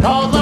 Cause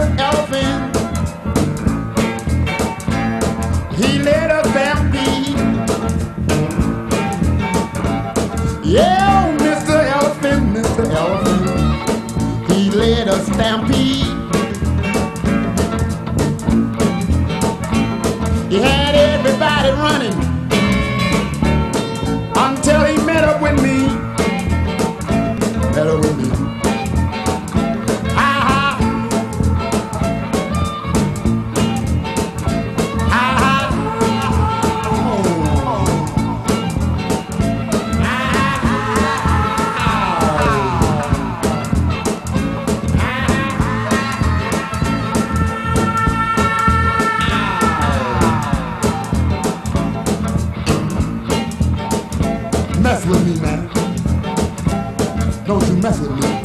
an elephant. He led a stampede. Yeah, Mr. Elephant, Mr. Elephant. He led a stampede. mess with me, man. Don't you mess with me.